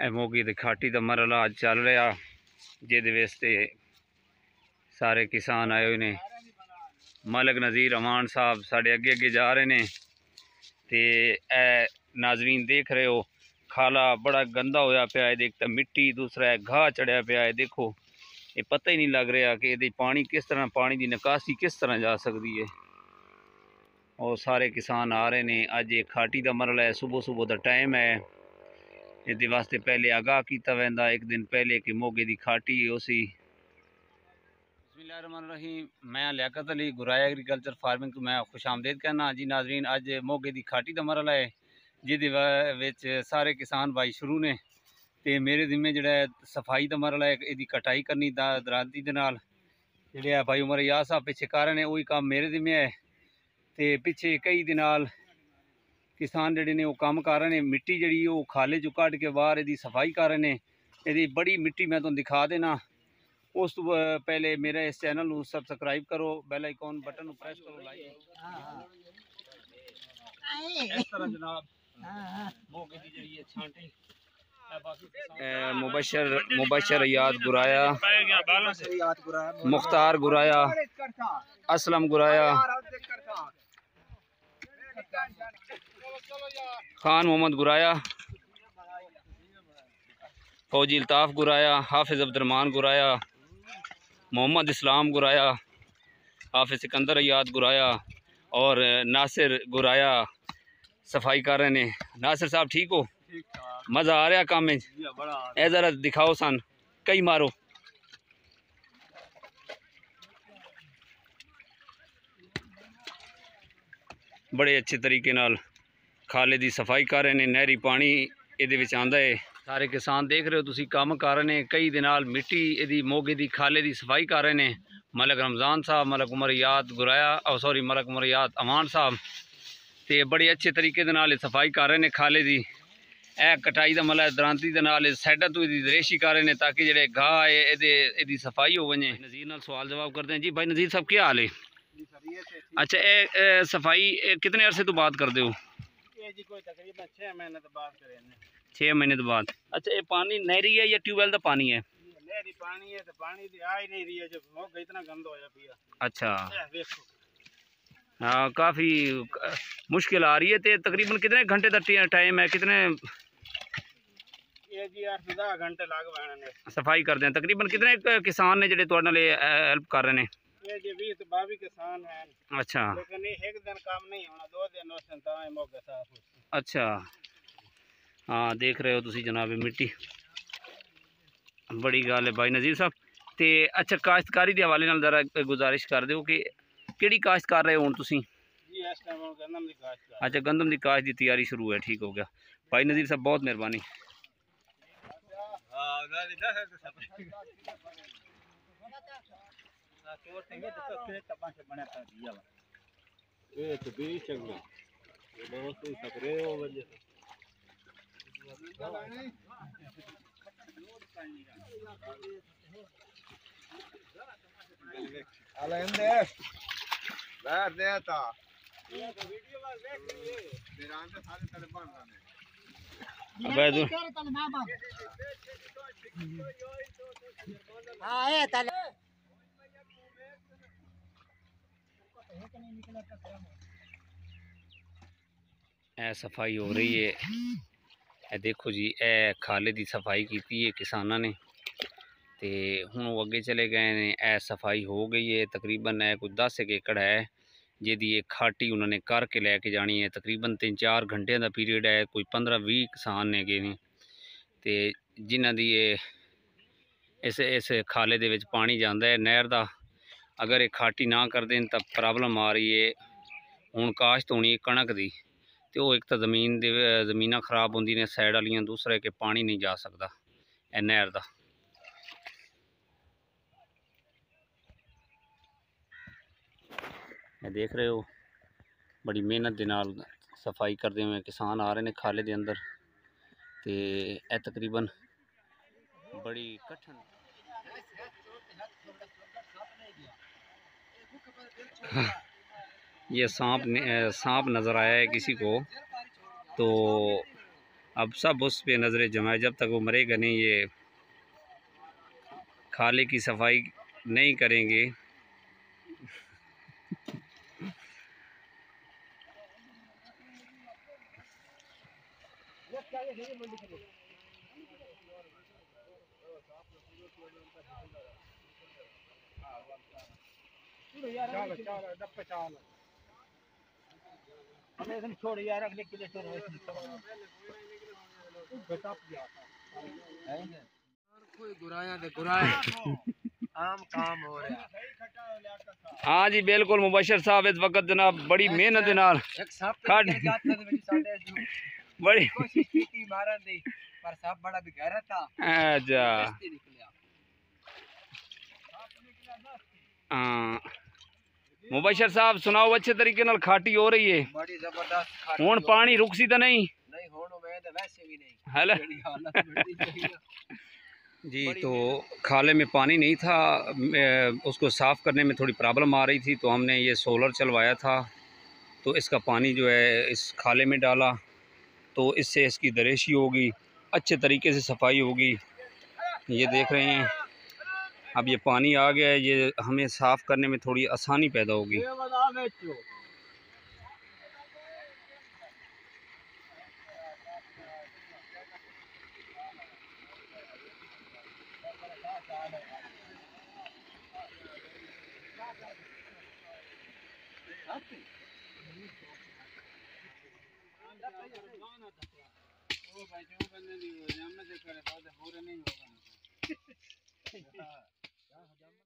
ਇਹ ਮੋਗੀ ਦੀ ਖਾਟੀ ਦਾ ਮਰਲਾ ਅੱਜ ਚੱਲ ਰਿਹਾ, ਜਿਹਦੇ ਵਿੱਚ ਸਾਰੇ ਕਿਸਾਨ ਆਏ ਹੋਏ ਨੇ। ਮਲਕ ਨਜ਼ੀਰ ਅਮਾਨ ਸਾਹਿਬ ਸਾਡੇ ਅੱਗੇ ਅੱਗੇ ਜਾ ਰਹੇ ਨੇ ਤੇ ਇਹ ਨਾਜ਼ਰੀਨ ਦੇਖ ਰਹੇ ਹੋ, ਖਾਲਾ ਬੜਾ ਗੰਦਾ ਹੋਇਆ ਪਿਆ ਹੈ ਦੇਖ ਤਾਂ ਮਿੱਟੀ, ਦੂਸਰਾ ਹੈ ਘਾਹ ਚੜਿਆ ਪਿਆ ਹੈ ਦੇਖੋ, ਇਹ ਪਤਾ ਹੀ ਨਹੀਂ ਲੱਗ ਰਿਹਾ ਕਿ ਇਹਦੇ ਪਾਣੀ ਕਿਸ ਤਰ੍ਹਾਂ, ਪਾਣੀ ਦੀ ਨਿਕਾਸੀ ਕਿਸ ਤਰ੍ਹਾਂ ਜਾ ਸਕਦੀ ਹੈ। ਔਰ ਸਾਰੇ ਕਿਸਾਨ ਆ ਰਹੇ ਨੇ, ਅੱਜ ਇਹ ਖਾਟੀ ਦਾ ਮਰਲਾ ਹੈ ਸਵੇਰ ਸਵੇਰ ਦਾ ਟਾਈਮ ਹੈ। ਇਹਦੇ ਵਾਸਤੇ ਪਹਿਲੇ ਆਗਾਹ ਕੀਤਾ ਵੈਂਦਾ ਇੱਕ ਦਿਨ ਪਹਿਲੇ ਕਿ ਮੋਗੇ ਦੀ ਖਾਟੀ ਉਸੀ ਬਿਸਮਿਲ੍ਲਾਹਿਰਰਹਿਮਾਨਿਰਰਹੀਮ ਮੈਂ ਲਿਆਕਤ ਅਲੀ ਗੁਰਾਇਆ ਐਗਰੀਕਲਚਰ ਫਾਰਮਿੰਗ ਤੋਂ ਮੈਂ ਖੁਸ਼ਾਮਦੀਦ ਕਹਿਣਾ ਜੀ ਨਾਜ਼ਰੀਨ ਅੱਜ ਮੋਗੇ ਦੀ ਖਾਟੀ ਦਾ ਮਰਲਾ ਹੈ ਜਿਹਦੇ ਵਾ- ਵਿੱਚ ਸਾਰੇ ਕਿਸਾਨ ਭਾਈ ਸ਼ੁਰੂ ਨੇ ਤੇ ਮੇਰੇ ਜ਼ਿੰਮੇ ਜਿਹੜਾ ਹੈ ਸਫਾਈ ਦਾ ਮਰਲਾ ਹੈ ਇਹਦੀ ਕਟਾਈ ਕਰਨੀ ਦਾ ਦਰਾਂਤੀ ਦੇ ਨਾਲ ਜਿਹੜੇ ਆ ਭਾਈ ਉਮਰ ਯਾ ਸਾਹਿਬ ਪਿੱਛੇ ਕਰ ਰਹੇ ਨੇ ਉਹੀ ਕੰਮ ਮੇਰੇ ਕਿਸਾਨ ਜਿਹੜੇ ਨੇ ਉਹ ਕੰਮ ਕਰ ਰਹੇ ਨੇ ਮਿੱਟੀ ਜਿਹੜੀ ਉਹ ਖਾਲੇ ਚੋਂ ਕੱਢ ਕੇ ਬਾਹਰ ਇਹਦੀ ਸਫਾਈ ਕਰ ਰਹੇ ਨੇ ਇਹਦੀ ਬੜੀ ਮਿੱਟੀ ਮੈਂ ਤੁਹਾਨੂੰ ਦਿਖਾ ਦੇਣਾ ਉਸ ਤੋਂ ਬ- ਪਹਿਲੇ ਮੇਰੇ ਇਸ ਚੈਨਲ ਨੂੰ ਸਬਸਕ੍ਰਾਈਬ ਕਰੋ ਬੈਲ ਆਈਕਨ ਬਟਨ ਨੂੰ ਪ੍ਰੈਸ ਕਰੋ ਲਾਈਕ ਇਸ ਤਰ੍ਹਾਂ ਜਨਾਬ ਮੋਗੇ ਦੀ ਜਿਹੜੀ ਹੈ ਛਾਂਟੀ मुबशर मुबशर याद गुराया मुख्तार गुराया असलम गुराया खान मोहम्मद गुराया फौजी अल्ताफ़ गुराया हाफिज़ अब्दरमान गुराया मोहम्मद इस्लाम गुराया हाफिज़ सिकंदर याद गुराया और नासिर गुराया सफ़ाई कर रहे ने। नासिर साहब, ठीक हो? मज़ा आ रहा काम में? ए ज़रा दिखाओ सन, कई मारो। बड़े अच्छे तरीके नाल ਖਾਲੇ ਦੀ ਸਫ਼ਾਈ ਕਰ ਰਹੇ ਨੇ ਨਹਿਰੀ ਪਾਣੀ ਇਹਦੇ ਵਿੱਚ ਆਂਦਾ ਏ। ਸਾਰੇ ਕਿਸਾਨ ਦੇਖ ਰਹੇ ਹੋ ਤੁਸੀਂ ਕੰਮ ਕਰ ਰਹੇ ਨੇ ਕਈ ਦੇ ਨਾਲ ਮਿੱਟੀ ਇਹਦੀ ਮੋਗੇ ਦੀ ਖਾਲੇ ਦੀ ਸਫ਼ਾਈ ਕਰ ਰਹੇ ਨੇ। ਮਲਕ ਰਮਜ਼ਾਨ ਸਾਹਿਬ ਮਲਕ ਉਮਰ ਯਾਦ ਗੁਰਾਇਆ ਔਰ ਸੌਰੀ ਮਲਕ ਉਮਰ ਯਾਦ ਅਮਾਨ ਸਾਹਿਬ। ਤੇ ਬੜੇ ਅੱਛੇ ਤਰੀਕੇ ਦੇ ਨਾਲ ਇਹ ਸਫ਼ਾਈ ਕਰ ਰਹੇ ਨੇ ਖਾਲੇ ਦੀ। ਇਹ ਕਟਾਈ ਦਾ ਮਲਾ ਦਰਾਂਤੀ ਦੇ ਨਾਲ ਸਾਈਡਾਂ ਤੋਂ ਇਹਦੀ ਦਰੇਸ਼ੀ ਕਰ ਰਹੇ ਨੇ ਤਾਂ ਕਿ ਜਿਹੜੇ ਗਾਹ ਹੈ ਇਹਦੇ ਇਹਦੀ ਸਫ਼ਾਈ ਹੋ ਵਣੇ ਨਜ਼ੀਰ ਨਾਲ ਸਵਾਲ ਜਵਾਬ ਕਰਦੇ ਹਾਂ ਜੀ। ਭਾਈ ਨਜ਼ੀਰ ਸਾਹਿਬ ਕੀ ਹਾਲ ਹੈ ਅੱਛਾ ਇਹ ਸਫ਼ਾਈ ਕਿਤਨੇ ਅਰਸੇ ਤੋਂ ਬਾਅਦ ਕਰਦੇ ਹੋ? छह महीने तो बाद अच्छा ये पानी नहरी है या ट्यूबवेल का पानी है? अच्छा। हाँ काफ़ी मुश्किल आ रही है तो तकरीबन कितने घंटे तक टाइम है? कितने घंटे सफ़ाई कर हैं? तकरीबन कितने किसान ने जो हेल्प कर रहे हैं ਰਹੇ ਨੇ ਇਹ ਜੀ 20 ਤੋਂ 22 ਕਿਸਾਨ ਹਨ ਅੱਛਾ ਲੇਕਿਨ ਇਹ ਇੱਕ ਦਿਨ ਕੰਮ ਨਹੀਂ ਹੋਣਾ ਦੋ ਦਿਨ ਉਸ ਦਿਨ ਤਾਂ ਇਹ ਮੋਗ ਸਾਫ ਹੋ ਅੱਛਾ ਹਾਂ ਦੇਖ ਰਹੇ ਹੋ ਤੁਸੀਂ ਜਨਾਬ ਇਹ ਮਿੱਟੀ ਬੜੀ ਗੱਲ ਹੈ ਭਾਈ ਨਜ਼ੀਰ ਸਾਹਿਬ ਤੇ ਅੱਛਾ ਕਾਸ਼ਤਕਾਰੀ ਦੇ ਹਵਾਲੇ ਨਾਲ ਜ਼ਰਾ ਗੁਜ਼ਾਰਿਸ਼ ਕਰ ਦਿਓ ਕਿ ਕਿਹੜੀ ਕਾਸ਼ਤ ਕਰ ਰਹੇ ਹੋ ਹੁਣ ਤੁਸੀਂ ਜੀ ਇਸ ਟਾਈਮ ਉਹ ਗੰਦਮ ਦੀ ਕਾਸ਼ ਕਰ ਅੱਛਾ ਗੰਦਮ ਦੀ ਕਾਸ਼ਤ ਦੀ ਤਿਆਰੀ ਸ਼ੁਰੂ ਹੈ ਠੀਕ ਹੋ ਗਿਆ ਭਾਈ ਨਜ਼ੀਰ ਸਾਹਿਬ ਬਹੁਤ ਮਿਹਰਬਾਨੀ ਹਾਂ हाँ, चोर से ये तो फिर तपा से बना था दिया वा ए तो बी चंगा ये बहुत ही सकरे हो गए अलंदे बैठ दे ता ये तो वीडियो में देख लिए मेरा अंदर सारे तलबान ने अबे दूर हाँ ए तले। ਇਹ ਸਫ਼ਾਈ ਹੋ ਰਹੀ ਹੈ ਇਹ ਦੇਖੋ ਜੀ, ਇਹ ਖਾਲੇ ਦੀ ਸਫ਼ਾਈ ਕੀਤੀ ਹੈ ਕਿਸਾਨਾਂ ਨੇ। ਤੇ ਹੁਣ ਉਹ ਅੱਗੇ ਚਲੇ ਗਏ ਨੇ, ਇਹ ਸਫ਼ਾਈ ਹੋ ਗਈ ਹੈ ਤਕਰੀਬਨ ਇਹ ਕੋਈ 10 ਕੁ ਏਕੜ ਹੈ, ਜਿਹਦੀ ਇਹ ਖਾਟੀ ਉਹਨਾਂ ਨੇ ਕਰਕੇ ਲੈ ਕੇ ਜਾਣੀ ਹੈ ਤਕਰੀਬਨ 3-4 ਘੰਟਿਆਂ ਦਾ ਪੀਰੀਅਡ ਹੈ, ਕੋਈ 15-20 ਕਿਸਾਨ ਨੇ ਗਏ ਨੇ। ਤੇ ਜਿਨ੍ਹਾਂ ਦੀ ਇਹ ਇਸ ਇਸ ਖਾਲੇ ਦੇ ਵਿੱਚ ਪਾਣੀ ਜਾਂਦਾ ਹੈ, ਨਹਿਰ ਦਾ ਅਗਰ ਇਹ ਖਾਟੀ ਨਾ ਕਰਦੇ ਨੇ ਤਾਂ ਪ੍ਰੋਬਲਮ ਆ ਰਹੀ ਹੈ ਹੁਣ ਕਾਸ਼ਤ ਹੋਣੀ ਕਣਕ ਦੀ, ਤੇ ਉਹ ਇੱਕ ਤਾਂ ਜ਼ਮੀਨ ਦੇ ਜ਼ਮੀਨਾਂ ਖਰਾਬ ਹੁੰਦੀਆਂ ਨੇ, ਸਾਈਡ ਵਾਲੀਆਂ, ਦੂਸਰਾ ਕਿ ਪਾਣੀ ਨਹੀਂ ਜਾ ਸਕਦਾ ਇਹ ਨਹਿਰ ਦਾ। ਇਹ ਦੇਖ ਰਹੇ ਹੋ, ਬੜੀ ਮਿਹਨਤ ਦੇ ਨਾਲ ਸਫ਼ਾਈ ਕਰਦੇ ਹੋਏ ਕਿਸਾਨ ਆ ਰਹੇ ਨੇ ਖਾਲੇ ਦੇ ਅੰਦਰ, ਤੇ ਇਹ ਤਕਰੀਬਨ ਬੜੀ ਕਠਿਨ ये सांप सांप नज़र आया है किसी को। तो अब सब उस पे नज़र जमाए। जब तक वो मरेगा नहीं, ये खाले की सफ़ाई नहीं करेंगे। चलो चलो डप्पे छोड़ यार अगले किले छोड़ बेटा पिया कोई गुराया दे गुराए आम काम हो रहा हाँ। जी बिल्कुल मुबशर साहब इस वक्त जनाब बड़ी मेहनत नाल एक सांप काट। के जात दे विच साडे जू बड़ी कोशिश कीती मारन दी पर सांप बड़ा भी था। अच्छा। दस्ती हाँ। मुबशर साहब सुनाओ अच्छे तरीके नाल खाटी हो रही है बड़ी जबरदस्त खाटी ਹੁਣ हो ਪਾਣੀ ਰੁਕਸੀ ਤਾਂ ਨਹੀਂ नहीं होने में तो वैसे भी नहीं हेलो बड़ी हालत बड़ी सही है। जी तो खाले में पानी नहीं था मैं- उसको साफ़ करने में थोड़ी प्रॉब्लम आ रही थी तो हमने ये सोलर चलवाया था तो इसका पानी जो है इस खाले में डाला तो इससे इसकी दरेशी होगी अच्छे तरीके से सफाई होगी ये देख रहे हैं अब ये पानी आ गया है ये हमें साफ़ करने में थोड़ी आसानी पैदा होगी। नहीं होगा Ya, ya.